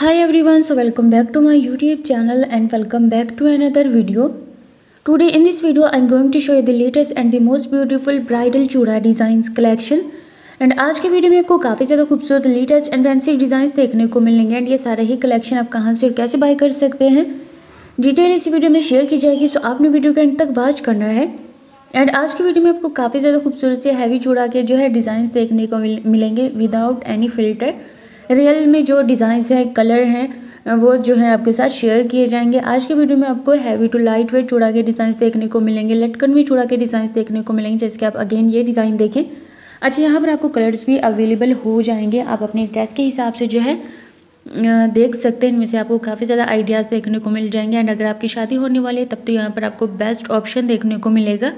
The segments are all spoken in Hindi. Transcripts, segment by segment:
Hi everyone, so welcome back to my YouTube channel and welcome back to another video. Today in this video I'm going to show you the latest and the most beautiful bridal chooda designs collection. And आज के वीडियो में आपको काफ़ी ज़्यादा खूबसूरत लेटेस्ट एंड फैंसी डिज़ाइंस देखने को मिलेंगे एंड ये सारे ही कलेक्शन आप कहाँ से और कैसे बाय कर सकते हैं डिटेल इसी वीडियो में शेयर की जाएगी सो आपने वीडियो के एंड तक वॉच करना है एंड आज की वीडियो में आपको काफ़ी ज़्यादा खूबसूरत से हैवी चूड़ा के जो है डिज़ाइंस देखने को मिलेंगे विदाउट एनी फ़िल्टर रियल में जो डिज़ाइंस हैं कलर हैं, वो जो है आपके साथ शेयर किए जाएँगे। आज के वीडियो में आपको हैवी टू लाइट वेट चूड़ा के डिज़ाइंस देखने को मिलेंगे, लटकन में चूड़ा के डिज़ाइंस देखने को मिलेंगे जैसे कि आप अगेन ये डिज़ाइन देखें। अच्छा यहाँ पर आपको कलर्स भी अवेलेबल हो जाएँगे। आप अपने ड्रेस के हिसाब से जो है देख सकते हैं। इनमें से आपको काफ़ी ज़्यादा आइडियाज़ देखने को मिल जाएँगे। एंड अगर आपकी शादी होने वाली है, तब तो यहाँ पर आपको बेस्ट ऑप्शन देखने को मिलेगा।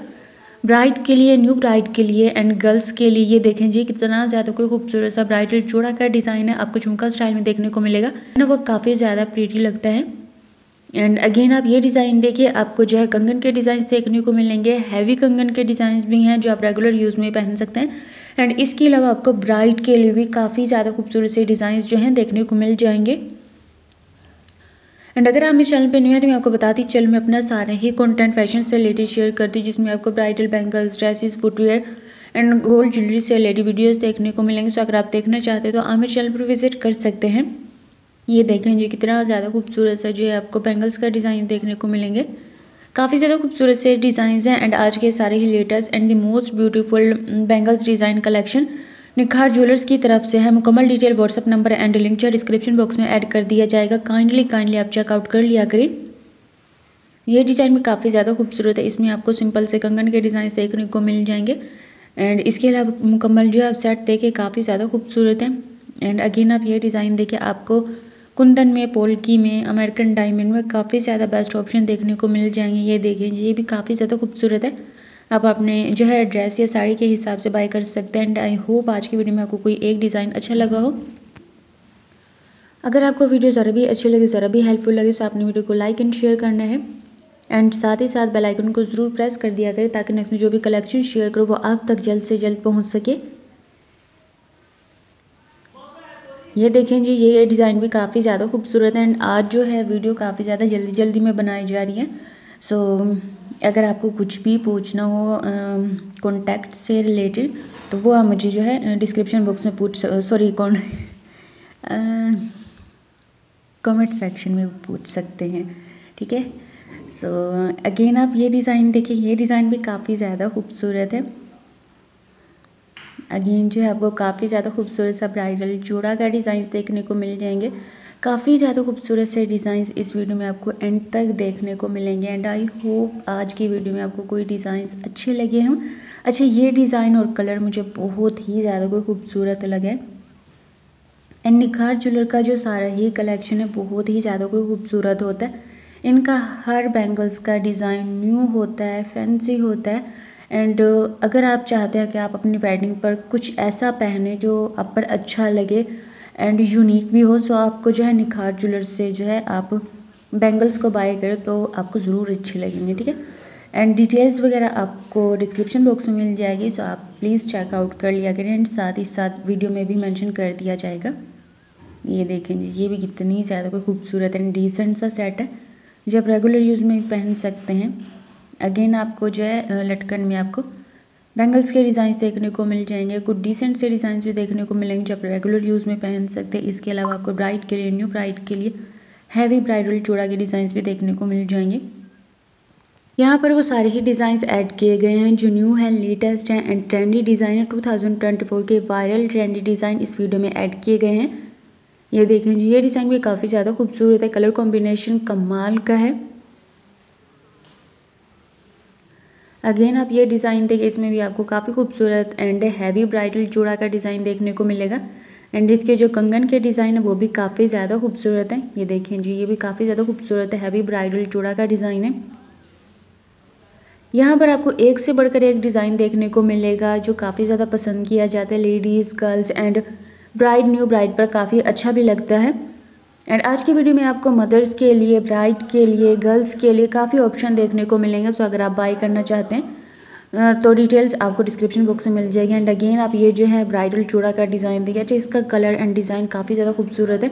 ब्राइड के लिए न्यू ब्राइड के लिए एंड गर्ल्स के लिए ये देखें जी, कितना ज़्यादा कोई खूबसूरत सा ब्राइडल चूड़ा का डिज़ाइन है, आपको झुमका स्टाइल में देखने को मिलेगा। ना, वो काफ़ी ज़्यादा प्रीटी लगता है। एंड अगेन आप ये डिज़ाइन देखिए, आपको जो है कंगन के डिज़ाइन देखने को मिलेंगे। हैवी कंगन के डिज़ाइन भी हैं जो आप रेगुलर यूज़ में पहन सकते हैं। एंड इसके अलावा आपको ब्राइड के लिए भी काफ़ी ज़्यादा खूबसूरत से डिज़ाइन जो हैं देखने को मिल जाएँगे। एंड अगर आप मेरे चैनल पे नहीं है तो मैं आपको बताती चल मैं अपना सारे ही कंटेंट फ़ैशन से रिलेटेड शेयर करती हूँ, जिसमें आपको bridal bangles dresses footwear and gold jewellery से रिलेटेड वीडियोस देखने को मिलेंगे। सो अगर आप देखना चाहते हैं तो आप मेरे चैनल पर विज़िट कर सकते हैं। ये देखें जी, कितना ज़्यादा खूबसूरत सा जो है आपको बैंगल्स का डिज़ाइन देखने को मिलेंगे। काफ़ी ज़्यादा खूबसूरत से डिज़ाइन हैं एंड आज के सारे ही latest and the most beautiful bangles design collection Nikhar jewellers की तरफ़ से है। मुकम्मल detail WhatsApp number and link जो डिस्क्रिप्शन बॉक्स में ऐड कर दिया जाएगा। काइंडली काइंडली आप चेकआउट कर लिया करें। ये डिज़ाइन भी काफ़ी ज़्यादा खूबसूरत है। इसमें आपको सिंपल से कंगन के डिज़ाइन देखने को मिल जाएँगे। एंड इसके अलावा मुकम्मल जो आप सेट देखे काफ़ी ज़्यादा खूबसूरत है। एंड अगेन आप ये डिज़ाइन देखें आपको कुंदन में, पोल्की में, अमेरिकन डायमंड में काफ़ी ज़्यादा बेस्ट ऑप्शन देखने को मिल जाएँगे। ये देखें, ये भी काफ़ी ज़्यादा खूबसूरत है। आप अपने जो है ड्रेस या साड़ी के हिसाब से बाय कर सकते हैं। एंड आई होप आज की वीडियो में आपको कोई एक डिज़ाइन अच्छा लगा हो। अगर आपको वीडियो ज़रा भी अच्छी लगे, ज़रा भी हेल्पफुल लगे तो आपने वीडियो को लाइक एंड शेयर करना है। एंड साथ ही साथ बेल आइकन को ज़रूर प्रेस कर दिया करें, ताकि नेक्स्ट में जो भी कलेक्शन शेयर करो, वो आप तक जल्द से जल्द पहुँच सके। ये देखें जी, ये डिज़ाइन भी काफ़ी ज़्यादा खूबसूरत है। एंड आज जो है वीडियो काफ़ी ज़्यादा जल्दी जल्दी में बनाई जा रही है। सो so, अगर आपको कुछ भी पूछना हो कॉन्टैक्ट से रिलेटेड तो वो आप मुझे जो है डिस्क्रिप्शन बॉक्स में पूछ सॉरी कौन कमेंट सेक्शन में पूछ सकते हैं ठीक है? सो so, अगेन आप ये डिज़ाइन देखिए ये डिज़ाइन भी काफ़ी ज़्यादा खूबसूरत है। अगेन जो है आपको काफ़ी ज़्यादा खूबसूरत सा ब्राइडल जोड़ा का डिज़ाइन देखने को मिल जाएँगे। काफ़ी ज़्यादा खूबसूरत से डिज़ाइंस इस वीडियो में आपको एंड तक देखने को मिलेंगे एंड आई होप आज की वीडियो में आपको कोई डिज़ाइंस अच्छे लगे हों। अच्छा ये डिज़ाइन और कलर मुझे बहुत ही ज़्यादा कोई खूबसूरत लगे। एंड निखार ज्वेलर का जो सारा ही कलेक्शन है, बहुत ही ज़्यादा कोई खूबसूरत होता है। इनका हर बैंगल्स का डिज़ाइन न्यू होता है फैंसी होता है। एंड अगर आप चाहते हैं कि आप अपनी वेडिंग पर कुछ ऐसा पहने जो आप पर अच्छा लगे एंड यूनिक भी हो सो आपको जो है निखार ज्वेलर से जो है आप बैंगल्स को बाय करें तो आपको ज़रूर अच्छे लगेंगे, ठीक है? एंड डिटेल्स वगैरह आपको डिस्क्रिप्शन बॉक्स में मिल जाएगी सो आप प्लीज़ चेकआउट कर लिया करें एंड साथ ही साथ वीडियो में भी मेंशन कर दिया जाएगा। ये देखें जी, ये भी कितनी ज़्यादा कोई खूबसूरत एंड डिसेंट सा सेट है, जो आप रेगुलर यूज़ में पहन सकते हैं। अगेन आपको जो है लटकन में आपको बैंगल्स के डिज़ाइन देखने को मिल जाएँगे, कुछ डिसेंट से डिज़ाइन भी देखने को मिलेंगे जो आप रेगुलर यूज़ में पहन सकते हैं। इसके अलावा आपको ब्राइड के लिए न्यू ब्राइड के लिए हैवी ब्राइडल चूड़ा के डिज़ाइन भी देखने को मिल जाएँगे। यहाँ पर वो सारे ही डिज़ाइंस ऐड किए गए हैं, जो न्यू हैं लेटेस्ट हैं एंड ट्रेंडी डिज़ाइन है। 2024 के वायरल ट्रेंडी डिज़ाइन इस वीडियो में ऐड किए गए हैं। ये देखें जी, ये डिज़ाइन भी काफ़ी ज़्यादा खूबसूरत है। कलर कॉम्बिनेशन कमाल का है। अगेन आप ये डिज़ाइन देखिए इसमें भी आपको काफ़ी खूबसूरत एंड हैवी ब्राइडल चूड़ा का डिज़ाइन देखने को मिलेगा। एंड इसके जो कंगन के डिज़ाइन है, वो भी काफ़ी ज़्यादा खूबसूरत है। ये देखें जी, ये भी काफ़ी ज़्यादा खूबसूरत है हैवी ब्राइडल चूड़ा का डिज़ाइन है। यहाँ पर आपको एक से बढ़कर एक डिज़ाइन देखने को मिलेगा, जो काफ़ी ज़्यादा पसंद किया जाता है। Ladies girls and bride new bride पर काफ़ी अच्छा भी लगता है। एंड आज की वीडियो में आपको मदर्स के लिए ब्राइड के लिए गर्ल्स के लिए काफ़ी ऑप्शन देखने को मिलेंगे सो अगर आप बाई करना चाहते हैं तो डिटेल्स आपको डिस्क्रिप्शन बॉक्स में मिल जाएगी। एंड अगेन आप ये जो है ब्राइडल चूड़ा का डिज़ाइन देखिए अच्छा इसका कलर एंड डिज़ाइन काफ़ी ज़्यादा खूबसूरत है।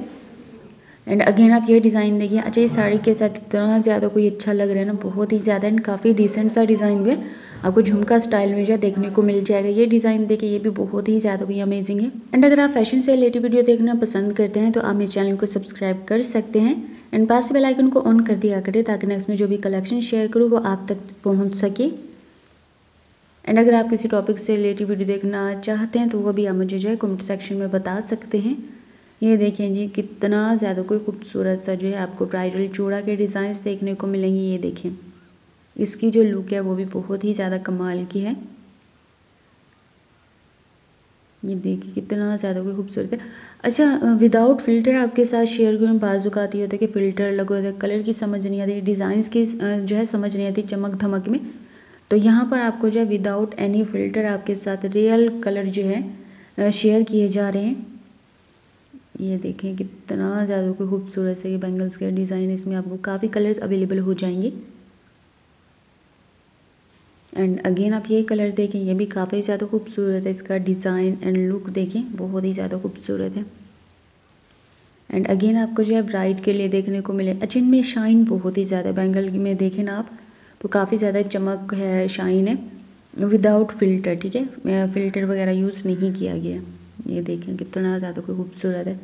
एंड अगेन आप ये डिज़ाइन देखिए अच्छा ये साड़ी के साथ इतना ज़्यादा कोई अच्छा लग रहा है ना, बहुत ही ज़्यादा एंड काफ़ी डिसेंट सा डिज़ाइन भी आपको झुमका स्टाइल में जो देखने को मिल जाएगा। ये डिज़ाइन देखिए, ये भी बहुत ही ज़्यादा कोई अमेजिंग है। एंड अगर आप फ़ैशन से रिलेटेड वीडियो देखना पसंद करते हैं तो आप मेरे चैनल को सब्सक्राइब कर सकते हैं। एंड पास से बेल आइकन को ऑन कर दिया करें, ताकि नेक्स्ट में जो भी कलेक्शन शेयर करूँ, वो आप तक पहुँच सके। एंड अगर आप किसी टॉपिक से रिलेटेड वीडियो देखना चाहते हैं तो वो भी आप मुझे जो है कमेंट सेक्शन में बता सकते हैं। ये देखें जी, कितना ज़्यादा कोई खूबसूरत सा जो है आपको ब्राइडल चूड़ा के डिज़ाइंस देखने को मिलेंगे, ये देखें। इसकी जो लुक है वो भी बहुत ही ज़्यादा कमाल की है। ये देखिए, कितना ज़्यादा कोई खूबसूरत है। अच्छा विदाउट फ़िल्टर आपके साथ शेयर करूँ, बाजू का आती होता है कि फ़िल्टर लगा होता कलर की समझ नहीं आती डिज़ाइंस की जो है समझ नहीं आती चमक धमक में। तो यहाँ पर आपको जो है विदाउट एनी फ़िल्टर आपके साथ रियल कलर जो है शेयर किए जा रहे हैं। ये देखें कितना ज़्यादा खूबसूरत से ये बैंगल्स के डिज़ाइन इसमें आपको काफ़ी कलर्स अवेलेबल हो जाएँगे। एंड अगेन आप ये कलर देखें, ये भी काफ़ी ज़्यादा खूबसूरत है इसका डिज़ाइन एंड लुक देखें, बहुत ही ज़्यादा खूबसूरत है। एंड अगेन आपको जो है ब्राइट के लिए देखने को मिले अच्छा इनमें शाइन बहुत ही ज़्यादा बैंगल में देखें ना आप तो काफ़ी ज़्यादा चमक है शाइन है विदाउट फ़िल्टर ठीक है? फ़िल्टर वगैरह यूज़ नहीं किया गया। ये देखें कितना ज़्यादा खूबसूरत है।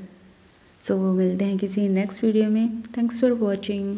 सो so, मिलते हैं किसी नेक्स्ट वीडियो में। Thanks for watching